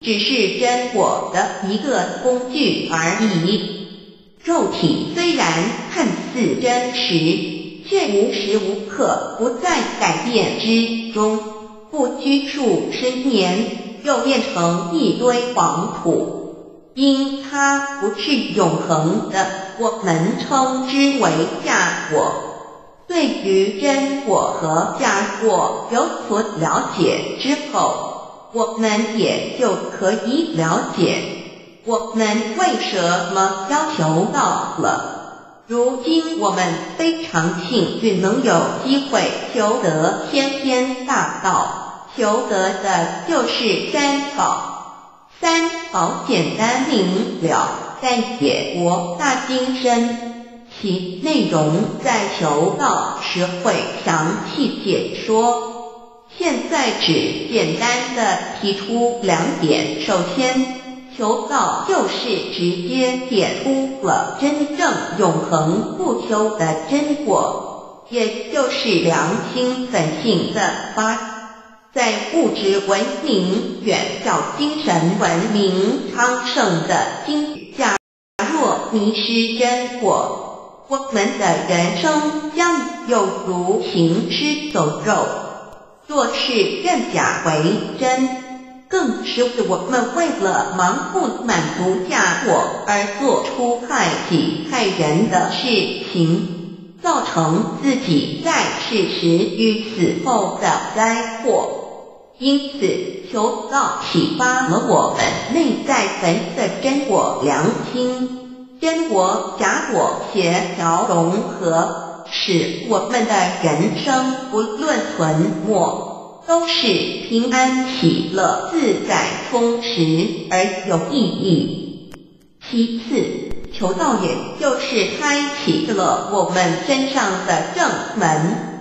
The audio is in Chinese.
只是真我的一个工具而已。肉体虽然看似真实，却无时无刻不在改变之中，不拘束十年，又变成一堆黄土。因它不是永恒的，我们称之为假果。对于真果和假果有所了解之后，我们也就可以了解我们为什么要求道了。如今我们非常幸运，能有机会求得天天大道，求得的就是三宝。三宝简单明了，但也博大精深，其内容在求道时会详细解说。现在只简单的提出两点：首先，求道就是直接点出了真正永恒不休的真果，也就是良心本性的发。在物质文明远较精神文明昌盛的今假若迷失真果，我们的人生将有如行尸走肉。若是认假为真，更是我们为了盲目满足假果而做出害己害人的事情，造成自己在世时与死后的灾祸。因此，求道启发了我们内在神的真我良心，真我假果协调融合，使我们的人生不论存没，都是平安喜乐、自在充实而有意义。其次，求道也就是开启了我们身上的正门。